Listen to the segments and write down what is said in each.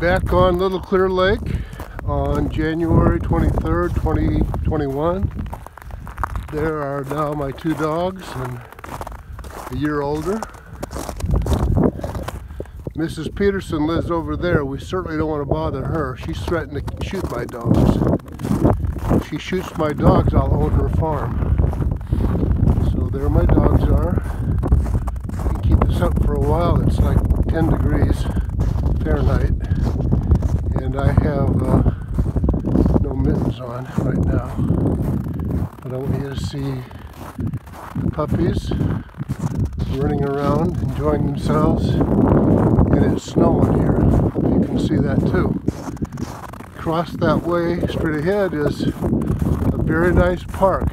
back on Little Clear Lake on January 23rd, 2021. There are now my two dogs and a year older. Mrs. Peterson lives over there. We certainly don't want to bother her. She's threatened to shoot my dogs. If she shoots my dogs, I'll own her farm. So there my dogs are. Keep this up for a while. It's like 10 degrees Fahrenheit. And I have uh, no mittens on right now. But I want you to see the puppies running around, enjoying themselves. And it's snowing here. You can see that too. Across that way, straight ahead, is a very nice park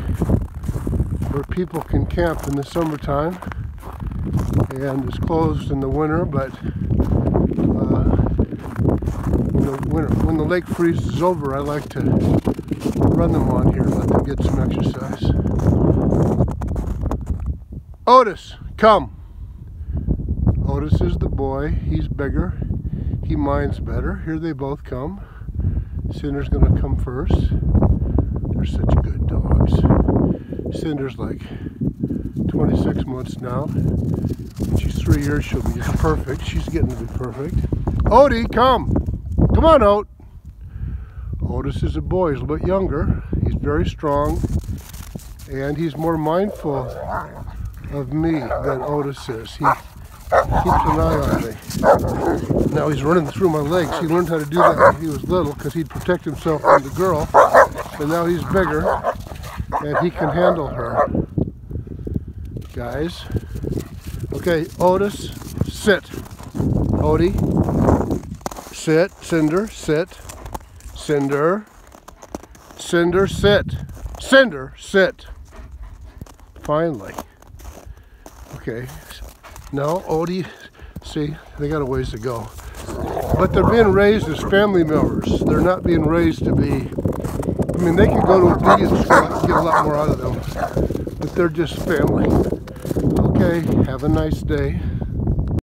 where people can camp in the summertime and it's closed in the winter, but uh, when, the winter, when the lake freezes over, I like to run them on here, let them get some exercise. Otis, come. Otis is the boy. He's bigger. He minds better. Here they both come. Cinder's going to come first. They're such good dogs. Cinder's like 26 months now. She's three years, she'll be just perfect. She's getting to be perfect. Odie, come. Come on, Ot. Otis is a boy. He's a little bit younger. He's very strong. And he's more mindful of me than Otis is. He keeps an eye on me. Now he's running through my legs. He learned how to do that when he was little because he'd protect himself from the girl. But now he's bigger and he can handle her. Guys. Okay, Otis, sit. Odie, sit. Cinder, sit. Cinder. Cinder, sit. Cinder, sit. Finally. Okay. Now, Odie, see, they got a ways to go. But they're being raised as family members. They're not being raised to be, I mean, they could go to a obedience school and get a lot more out of them. But they're just family. Okay, have a nice day.